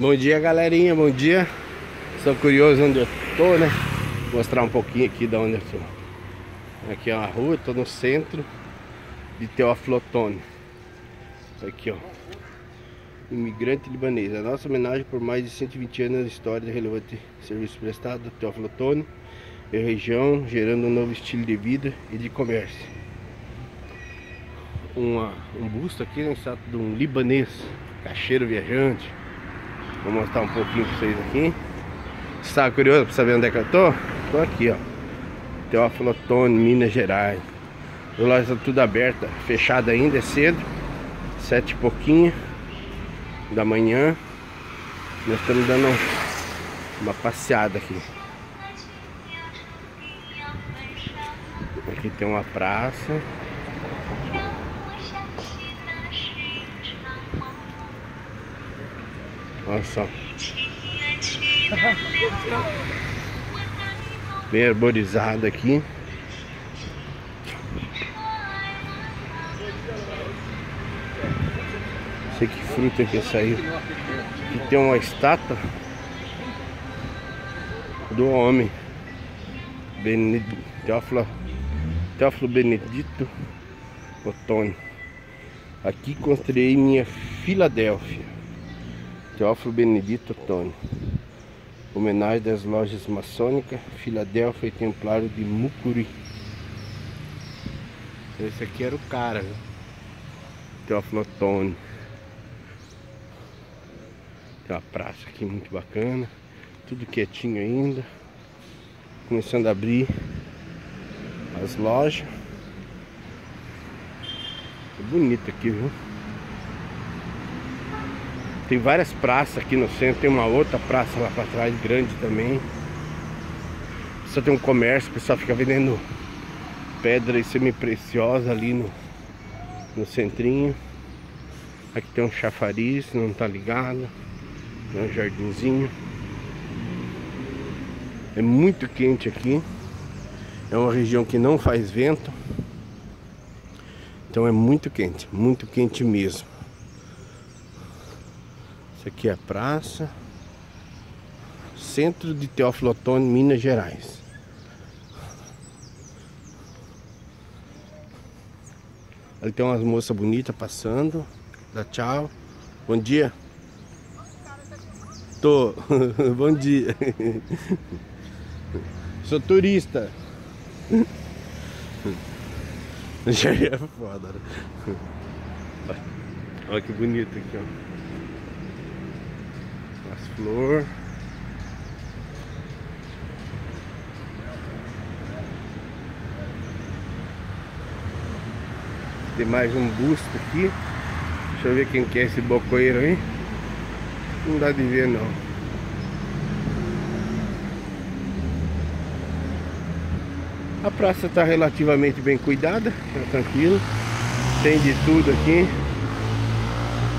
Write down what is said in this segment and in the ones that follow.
Bom dia galerinha, bom dia. Sou curioso onde eu tô, né? Vou mostrar um pouquinho aqui de onde eu tô Aqui é uma rua, tô no centro De Teófilo Otoni Aqui ó. Imigrante libanês. A nossa homenagem por mais de 120 anos de história de relevante serviço prestado Teófilo Otoni E região gerando um novo estilo de vida e de comércio. Uma, um busto aqui, né, de um libanês Cacheiro viajante Vou mostrar um pouquinho pra vocês aqui. Está curioso pra saber onde é que eu tô? Tô aqui, ó. Teófilo Otoni, Minas Gerais. As lojas estão tudo aberta Fechada ainda, é cedo. Sete e pouquinho Da manhã. Nós estamos dando uma passeada aqui. Aqui tem uma praça Olha só. Bem arborizado aqui. Não sei que fruta que saiu. Aqui tem uma estátua do homem. Benedito, Teófilo, Teófilo Benedito Otônio. Aqui construí minha Filadélfia. Teófilo Benedito Tony. Homenagem das lojas maçônicas Filadélfia e Templário de Mucuri. Esse aqui era o cara, viu? Teófilo Tony. Tem uma praça aqui muito bacana. Tudo quietinho ainda. Começando a abrir as lojas. É bonito aqui, viu? Tem várias praças aqui no centro, tem uma outra praça lá para trás, grande também. Só tem um comércio, o pessoal fica vendendo pedra semi-preciosa ali no, no centrinho. Aqui tem um chafariz, não tá ligado. Tem um jardinzinho. É muito quente aqui. É uma região que não faz vento. Então é muito quente, muito quente mesmo. Aqui é a praça. Centro de Teófilo Otoni, Minas Gerais. Ali tem umas moças bonitas passando. Dá tchau. Bom dia. Tô. Bom dia. Sou turista. Já é foda. Né? Olha que bonito aqui, ó flor. Tem mais um busto aqui. Deixa eu ver quem que é esse bocoeiro aí. Não dá de ver não. A praça está relativamente bem cuidada, tá tranquilo. Tem de tudo aqui.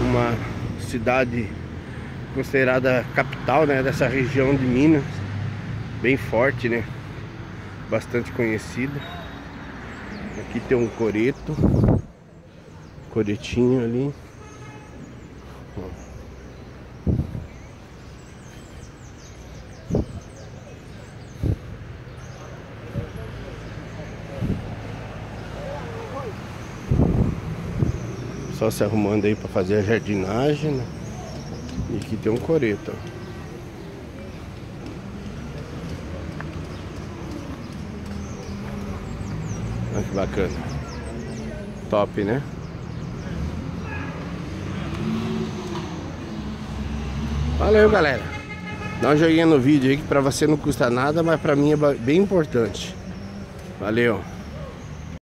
Uma cidade considerada capital né, dessa região de Minas Bem forte, né? Bastante conhecida Aqui tem um coreto Coretinho ali Só se arrumando aí para fazer a jardinagem, né? E aqui tem um coreto, Olha que bacana. Top, né? Valeu, galera. Dá um joinha no vídeo aí que pra você não custa nada, mas pra mim é bem importante. Valeu.